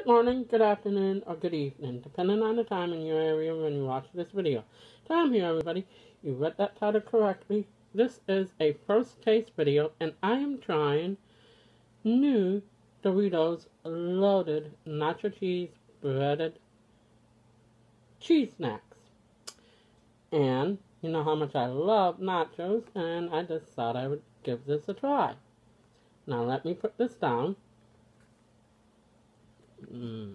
Good morning, good afternoon, or good evening, depending on the time in your area when you watch this video. Tom here, everybody. You read that title correctly. This is a first taste video, and I am trying new Doritos loaded nacho cheese breaded cheese snacks. And you know how much I love nachos, and I just thought I would give this a try. Now let me put this down. Mm.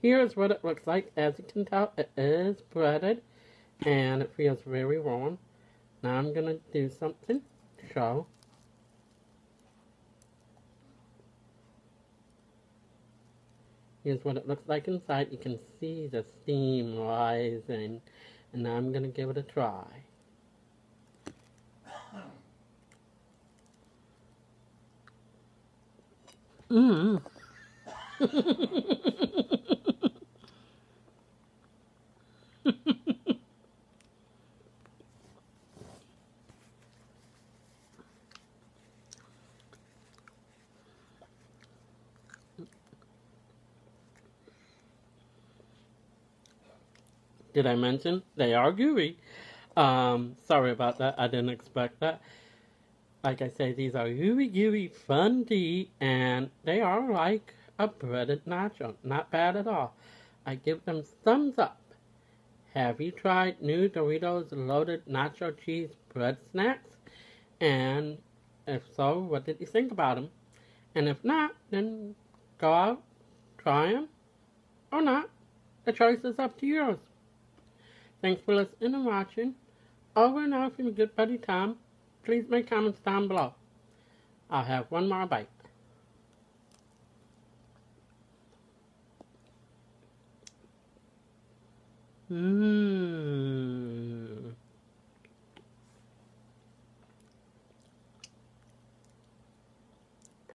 Here's what it looks like. As you can tell, it is breaded and it feels very warm. Now I'm going to do something show. Here's what it looks like inside. You can see the steam rising. And now I'm going to give it a try. Mmm. Did I mention they are gooey? Um, sorry about that. I didn't expect that. Like I say, these are gooey gooey fun tea, and they are like a breaded nacho. Not bad at all. I give them thumbs up. Have you tried new Doritos loaded nacho cheese bread snacks? And if so, what did you think about them? And if not, then go out, try them, or not. The choice is up to yours. Thanks for listening and watching. Over and out from good buddy Tom. Please make comments down below. I'll have one more bite. Mmm.